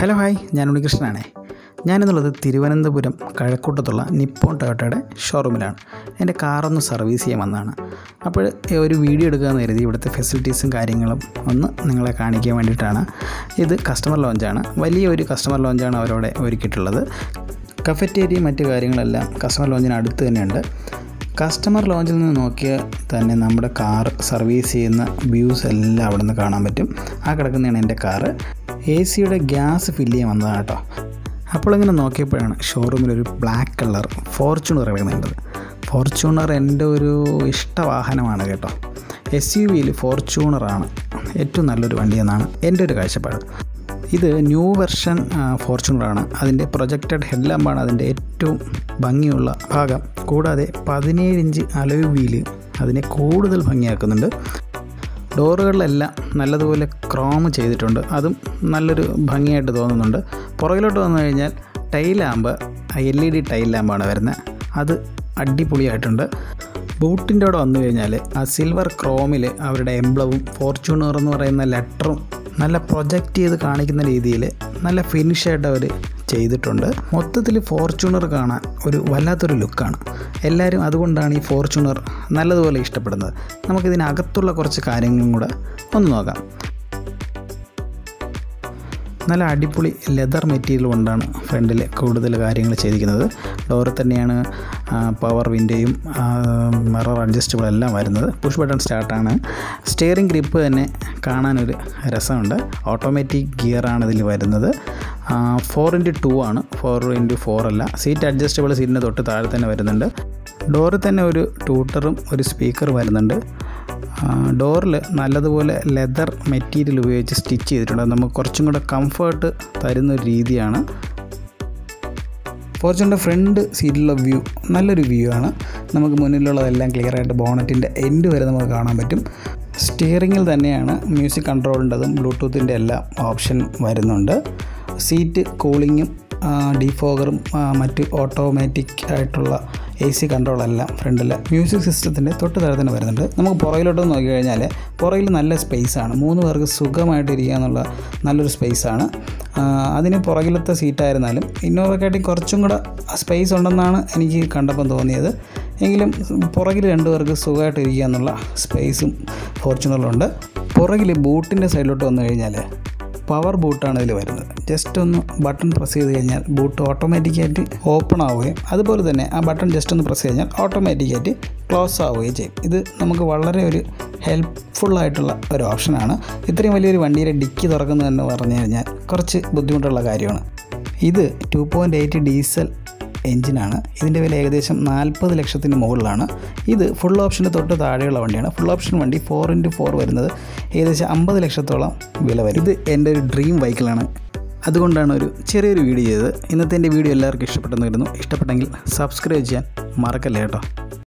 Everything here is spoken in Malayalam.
Hello hi. ഞാൻ ഉണ്ണികൃഷ്ണനാണേ. ഞാനെന്നുള്ളത് തിരുവനന്തപുരം കഴക്കൂട്ടത്തുള്ള നിപ്പോൺ ടൊയോട്ടയുടെ ഷോറൂമിലാണ്. എന്റെ കാറൊന്ന് സർവീസ് ചെയ്യാൻ വന്നതാണ്. അപ്പോൾ ഒരു വീഡിയോ എടുക്കാമെന്ന് കരുതി ഇവിടുത്തെ ഫെസിലിറ്റീസും കാര്യങ്ങളും ഒന്ന് നിങ്ങളെ കാണിക്കാൻ വേണ്ടിയിട്ടാണ്. ഇത് കസ്റ്റമർ ലോഞ്ചാണ്. വലിയ ഒരു കസ്റ്റമർ ലോഞ്ചാണ് അവരവിടെ ഒരുക്കിയിട്ടുള്ളത്. കഫറ്റേരിയയും മറ്റു കാര്യങ്ങളെല്ലാം കസ്റ്റമർ ലോഞ്ചിന് അടുത്ത് തന്നെയുണ്ട്. കസ്റ്റമർ ലോഞ്ചിൽ നിന്ന് നോക്കിയാൽ തന്നെ നമ്മുടെ കാർ സർവീസ് ചെയ്യുന്ന വ്യൂസ് എല്ലാം അവിടെ നിന്ന് കാണാൻ പറ്റും. ആ കിടക്കുന്നതാണ് എന്റെ കാറ്. എ സിയുടെ ഗ്യാസ് ഫില്ല് ചെയ്യാൻ വന്നതാണ് കേട്ടോ. അപ്പോൾ ഇങ്ങനെ നോക്കിയപ്പോഴാണ് ഷോറൂമിൽ ഒരു ബ്ലാക്ക് കളർ ഫോർച്യൂണർ കിടക്കുന്നുണ്ട് ഫോർച്യൂണർ എന്റെ ഒരു ഇഷ്ട വാഹനമാണ് കേട്ടോ എസ് യു വിയിൽ ഫോർച്യൂണറാണ് ഏറ്റവും നല്ലൊരു വണ്ടി എന്നാണ് എന്റെ ഒരു കാഴ്ചപ്പാട്. ഇത് ന്യൂ വെർഷൻ ഫോർച്യൂണറാണ് അതിന്റെ പ്രൊജക്റ്റഡ് ഹെഡ് ലാമ്പാണ് അതിന്റെ ഏറ്റവും ഭംഗിയുള്ള ഭാഗം. കൂടാതെ പതിനേഴ് ഇഞ്ച് അലോയ് വീൽ അതിനെ കൂടുതൽ ഭംഗിയാക്കുന്നുണ്ട്. ഡോറുകളിലെല്ലാം നല്ലതുപോലെ ക്രോം ചെയ്തിട്ടുണ്ട്. അതും നല്ലൊരു ഭംഗിയായിട്ട് തോന്നുന്നുണ്ട്. പുറകിലോട്ട് വന്നു കഴിഞ്ഞാൽ tail lamp L E D tail ലാമ്പാണ് വരുന്നത്. അത് അടിപൊളിയായിട്ടുണ്ട്. ബൂട്ടിന്റെ അവിടെ വന്നു കഴിഞ്ഞാൽ ആ സിൽവർ ക്രോമിൽ അവരുടെ എംബ്ലവും ഫോർച്യൂണർ എന്ന് പറയുന്ന ലെറ്ററും നല്ല പ്രൊജക്റ്റ് ചെയ്ത് കാണിക്കുന്ന രീതിയിൽ നല്ല ഫിനിഷായിട്ട് അവർ ചെയ്തിട്ടുണ്ട്. മൊത്തത്തിൽ ഫോർച്യൂണർ കാണാൻ ഒരു വല്ലാത്തൊരു ലുക്കാണ്. എല്ലാവരും അതുകൊണ്ടാണ് ഈ ഫോർച്യൂണർ നല്ലതുപോലെ ഇഷ്ടപ്പെടുന്നത്. നമുക്കിതിനകത്തുള്ള കുറച്ച് കാര്യങ്ങളും കൂടെ ഒന്ന് നോക്കാം. നല്ല അടിപൊളി ലെതർ മെറ്റീരിയൽ കൊണ്ടാണ് ഫ്രണ്ടിൽ കൂടുതൽ കാര്യങ്ങൾ ചെയ്തിരിക്കുന്നത്. ഡോറിൽ തന്നെയാണ് പവർ വിൻഡേയും മിറർ അഡ്ജസ്റ്റബിൾ എല്ലാം വരുന്നത്. പുഷ് ബട്ടൺ സ്റ്റാർട്ടാണ്. സ്റ്റിയറിംഗ് ഗ്രിപ്പ് തന്നെ കാണാനൊരു രസമുണ്ട്. ഓട്ടോമാറ്റിക് ഗിയറാണ് ഇതിൽ വരുന്നത്. ഫോർ ഇന്റു ടു ആണ്. ഫോർ ഇന്റു ഫോർ അല്ല. സീറ്റ് അഡ്ജസ്റ്റബിൾ സീറ്റിന്റെ തൊട്ട് താഴെ തന്നെ വരുന്നുണ്ട്. ഡോറിൽ തന്നെ ഒരു ട്യൂട്ടറും ഒരു സ്പീക്കർ വരുന്നുണ്ട്. ഡോറിൽ നല്ലതുപോലെ ലെതർ മെറ്റീരിയൽ ഉപയോഗിച്ച് സ്റ്റിച്ച് ചെയ്തിട്ടുണ്ട്. അത് നമുക്ക് കുറച്ചും കൂടെ കംഫേർട്ട് തരുന്ന ഒരു രീതിയാണ്. ഫോർച്യൂണിന്റെ ഫ്രണ്ട് സീറ്റിലുള്ള വ്യൂ നല്ലൊരു വ്യൂ ആണ്. നമുക്ക് മുന്നിലുള്ളതെല്ലാം ക്ലിയറായിട്ട് ബോണറ്റിന്റെ എൻഡ് വരെ നമുക്ക് കാണാൻ പറ്റും. സ്റ്റിയറിങ്ങിൽ തന്നെയാണ് മ്യൂസിക് കൺട്രോളിന്റെതും ബ്ലൂടൂത്തിന്റെ എല്ലാം ഓപ്ഷൻ വരുന്നുണ്ട്. സീറ്റ് കൂളിങ്ങും ഡിഫോഗറും മറ്റ് ഓട്ടോമാറ്റിക് ആയിട്ടുള്ള എ സി കൺട്രോളെല്ലാം ഫ്രണ്ടിൽ മ്യൂസിക് സിസ്റ്റത്തിന്റെ തൊട്ട് താഴെ തന്നെ വരുന്നുണ്ട്. നമുക്ക് പുറകിലോട്ട് നോക്കി കഴിഞ്ഞാൽ പുറകിൽ നല്ല സ്പേസാണ്. മൂന്ന് പേർക്ക് സുഖമായിട്ട് ഇരിക്കുക എന്നുള്ള നല്ലൊരു സ്പേസാണ്. അതിന് പുറകിലത്തെ സീറ്റായിരുന്നാലും ഇന്നോവക്കായിട്ട് കുറച്ചും കൂടെ സ്പേസ് ഉണ്ടെന്നാണ് എനിക്ക് കണ്ടപ്പം തോന്നിയത്. എങ്കിലും പുറകിൽ രണ്ടുപേർക്ക് സുഖമായിട്ട് ഇരിക്കുക എന്നുള്ള സ്പേസും ഫോർച്യൂണറിലുണ്ട്. പുറകിൽ ബൂട്ടിന്റെ സൈഡിലോട്ട് വന്നു കഴിഞ്ഞാൽ പവർ ബൂട്ടാണ് ഇതിൽ വരുന്നത്. ജസ്റ്റ് ഒന്ന് ബട്ടൺ പ്രസ് ചെയ്ത് കഴിഞ്ഞാൽ ബൂട്ട് ഓട്ടോമാറ്റിക്കായിട്ട് ഓപ്പൺ ആവുകയും അതുപോലെ തന്നെ ആ ബട്ടൺ ജസ്റ്റ് ഒന്ന് പ്രസ് കഴിഞ്ഞാൽ ഓട്ടോമാറ്റിക്കായിട്ട് ക്ലോസ് ആവുകയും ചെയ്യും. ഇത് നമുക്ക് വളരെ ഒരു ഹെൽപ്ഫുള്ളായിട്ടുള്ള ഒരു ഓപ്ഷനാണ് ഇത്രയും വലിയൊരു വണ്ടിയുടെ ഡിക്കി തുറക്കുന്നതെന്ന് പറഞ്ഞു കഴിഞ്ഞാൽ കുറച്ച് ബുദ്ധിമുട്ടുള്ള കാര്യമാണ്. ഇത് ടു പോയിന്റ് എയ്റ്റ് ഡീസൽ എഞ്ചിനാണ്. ഇതിന്റെ വില ഏകദേശം നാൽപ്പത് ലക്ഷത്തിന് മുകളിലാണ്. ഇത് ഫുൾ ഓപ്ഷന് തൊട്ട് താഴെയുള്ള വണ്ടിയാണ്. ഫുൾ ഓപ്ഷൻ വണ്ടി ഫോർ ഇന്റു ഫോർ വരുന്നത് ഏകദേശം അമ്പത് ലക്ഷത്തോളം വില വരും. ഇത് എന്റെ ഒരു ഡ്രീം ബൈക്കിലാണ് അതുകൊണ്ടാണ് ഒരു ചെറിയൊരു വീഡിയോ ചെയ്തത്. ഇന്നത്തെ എന്റെ വീഡിയോ എല്ലാവർക്കും ഇഷ്ടപ്പെട്ടെന്ന് വരുന്നു ഇഷ്ടപ്പെട്ടെങ്കിൽ സബ്സ്ക്രൈബ് ചെയ്യാൻ മറക്കല്ലേ കേട്ടോ.